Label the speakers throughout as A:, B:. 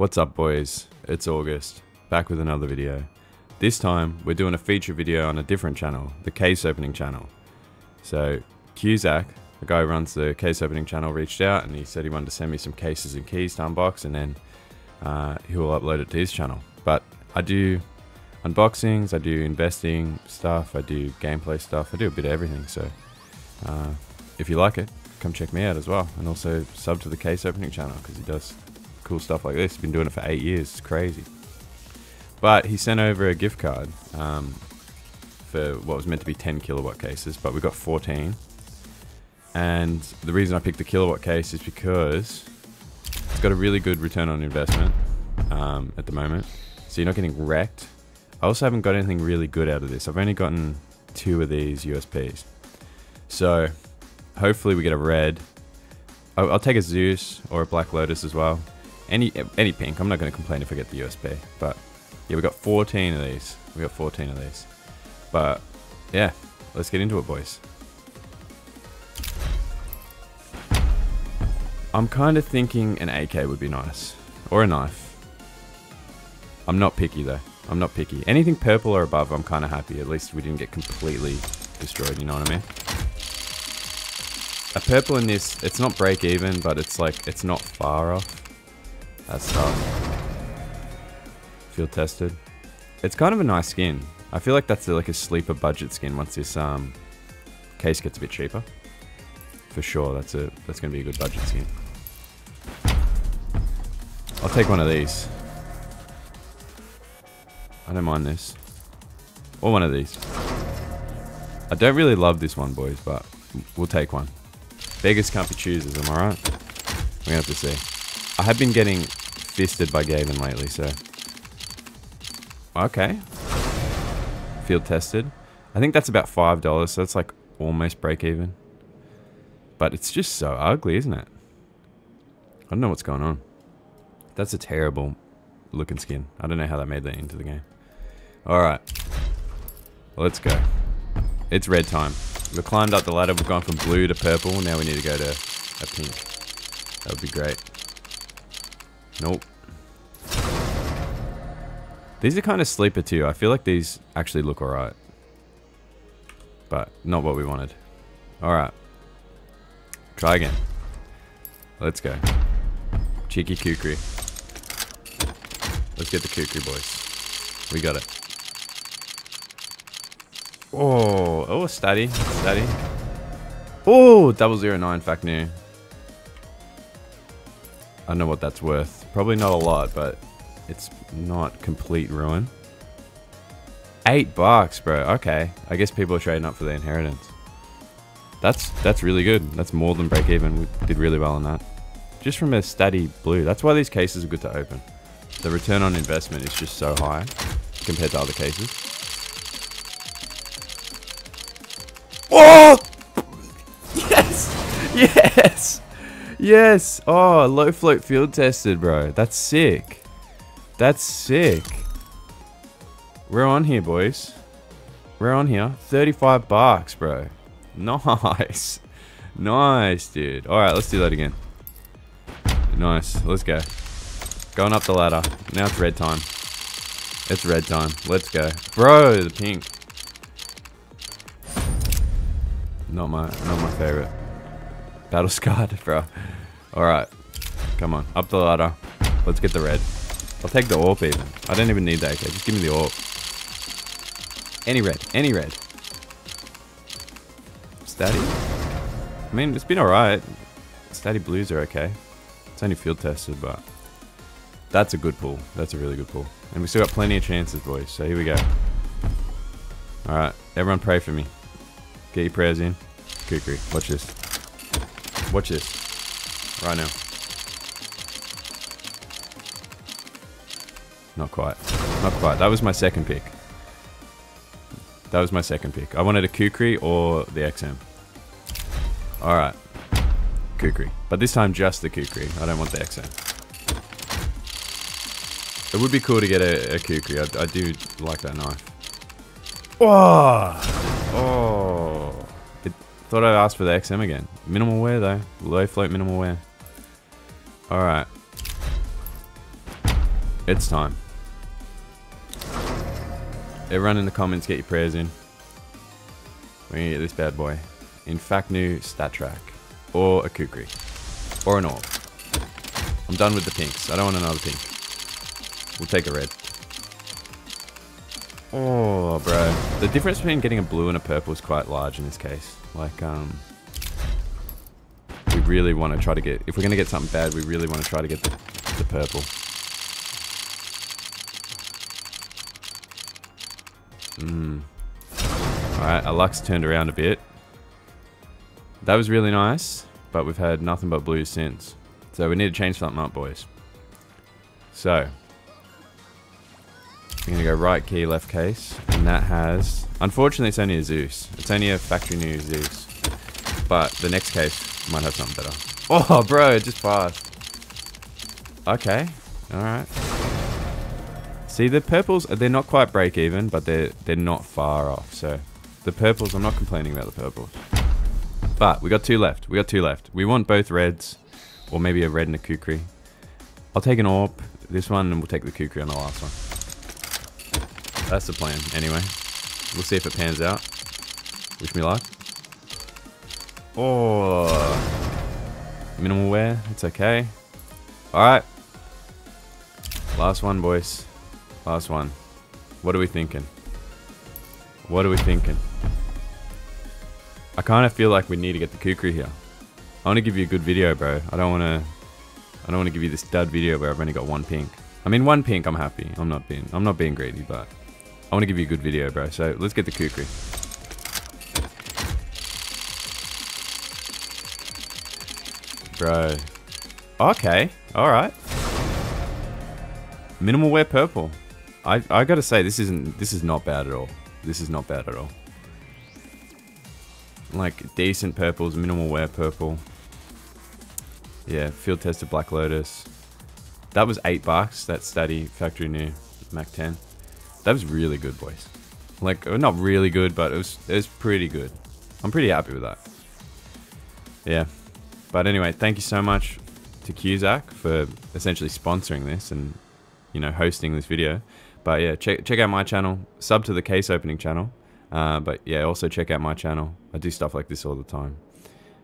A: What's up boys? It's August, back with another video. This time, we're doing a feature video on a different channel, the case opening channel. So, Qzak, the guy who runs the case opening channel, reached out and he said he wanted to send me some cases and keys to unbox and then uh, he will upload it to his channel. But I do unboxings, I do investing stuff, I do gameplay stuff, I do a bit of everything. So, uh, if you like it, come check me out as well. And also sub to the case opening channel because he does cool stuff like this. Been doing it for eight years. It's crazy. But he sent over a gift card um, for what was meant to be 10 kilowatt cases, but we got 14. And the reason I picked the kilowatt case is because it's got a really good return on investment um, at the moment. So you're not getting wrecked. I also haven't got anything really good out of this. I've only gotten two of these USPs. So hopefully we get a red. I'll take a Zeus or a Black Lotus as well. Any any pink. I'm not going to complain if I get the USP. But yeah, we got 14 of these. We got 14 of these. But yeah, let's get into it, boys. I'm kind of thinking an AK would be nice. Or a knife. I'm not picky though. I'm not picky. Anything purple or above, I'm kind of happy. At least we didn't get completely destroyed, you know what I mean? A purple in this, it's not break even, but it's like, it's not far off. That's tough. Field tested. It's kind of a nice skin. I feel like that's like a sleeper budget skin once this um, case gets a bit cheaper. For sure, that's a that's gonna be a good budget skin. I'll take one of these. I don't mind this. Or one of these. I don't really love this one, boys, but we'll take one. Beggars can't be choosers, am I right? We're gonna have to see. I have been getting fisted by Gaben lately, so... Okay. Field tested. I think that's about $5, so that's like almost break even. But it's just so ugly, isn't it? I don't know what's going on. That's a terrible looking skin. I don't know how they made that into the game. Alright. Let's go. It's red time. We've climbed up the ladder. We've gone from blue to purple. Now we need to go to a pink. That would be great. Nope. These are kind of sleeper too. I feel like these actually look alright. But not what we wanted. Alright. Try again. Let's go. Cheeky kukri. Let's get the kukri, boys. We got it. Oh, oh, steady, steady. Oh, double zero nine fact new. I don't know what that's worth. Probably not a lot, but it's not complete ruin. Eight bucks, bro. Okay. I guess people are trading up for the inheritance. That's that's really good. That's more than break even. We did really well on that. Just from a steady blue. That's why these cases are good to open. The return on investment is just so high compared to other cases. Oh! Yes! Yes! Yes! Oh, low float field tested, bro. That's sick. That's sick. We're on here, boys. We're on here. 35 bucks, bro. Nice. Nice, dude. Alright, let's do that again. Nice. Let's go. Going up the ladder. Now it's red time. It's red time. Let's go. Bro, the pink. Not my not my favorite. Battle scarred, bro. Alright. Come on. Up the ladder. Let's get the red. I'll take the AWP even. I don't even need that. Okay, just give me the AWP. Any red. Any red. Steady. I mean, it's been alright. Steady blues are okay. It's only field tested, but that's a good pull. That's a really good pull. And we still got plenty of chances, boys. So here we go. Alright, everyone pray for me. Get your prayers in. Kukri, watch this. Watch this. Right now. Not quite. Not quite. That was my second pick. That was my second pick. I wanted a Kukri or the XM. Alright. Kukri. But this time just the Kukri. I don't want the XM. It would be cool to get a, a Kukri. I, I do like that knife. Oh! Oh! It, thought I'd ask for the XM again. Minimal wear though. Low float minimal wear. Alright. It's time. Everyone in the comments, get your prayers in. We're gonna get this bad boy. In fact, new StatTrak. Or a kukri. Or an orb. I'm done with the pinks. I don't want another pink. We'll take a red. Oh, bro. The difference between getting a blue and a purple is quite large in this case. Like, um... We really want to try to get... If we're going to get something bad, we really want to try to get the, the purple. Mmm. Alright, our luck's turned around a bit. That was really nice, but we've had nothing but blues since. So we need to change something up, boys. So, I'm gonna go right key, left case, and that has, unfortunately it's only a Zeus. It's only a factory new Zeus. But the next case might have something better. Oh, bro, it just passed. Okay, alright. See, the purples, they're not quite break even, but they're, they're not far off. So, the purples, I'm not complaining about the purples. But, we got two left. We got two left. We want both reds, or maybe a red and a kukri. I'll take an orb, this one, and we'll take the kukri on the last one. That's the plan, anyway. We'll see if it pans out. Wish me luck. Oh. Minimal wear, it's okay. Alright. Last one, boys. Last one. What are we thinking? What are we thinking? I kind of feel like we need to get the kukri here. I want to give you a good video, bro. I don't want to... I don't want to give you this dud video where I've only got one pink. I mean, one pink, I'm happy. I'm not being... I'm not being greedy, but... I want to give you a good video, bro. So, let's get the kukri. Bro. Okay. Alright. Minimal wear purple. I, I gotta say, this isn't... This is not bad at all. This is not bad at all. Like, decent purples, minimal wear purple. Yeah, field tested Black Lotus. That was 8 bucks, that study factory new Mac 10. That was really good, boys. Like, uh, not really good, but it was, it was pretty good. I'm pretty happy with that. Yeah. But anyway, thank you so much to Qzak for essentially sponsoring this and, you know, hosting this video. But yeah, check, check out my channel. Sub to the case opening channel. Uh, but yeah, also check out my channel. I do stuff like this all the time.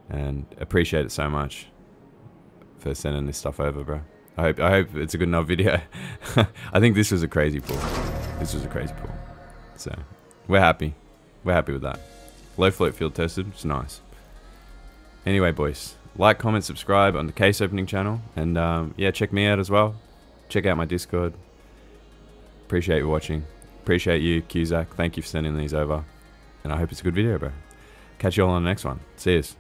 A: And appreciate it so much for sending this stuff over, bro. I hope I hope it's a good enough video. I think this was a crazy pull. This was a crazy pull. So we're happy. We're happy with that. Low float field tested. It's nice. Anyway, boys, like, comment, subscribe on the case opening channel, and um, yeah, check me out as well. Check out my Discord. Appreciate you watching. Appreciate you, Qzak. Thank you for sending these over. And I hope it's a good video, bro. Catch you all on the next one. See yous.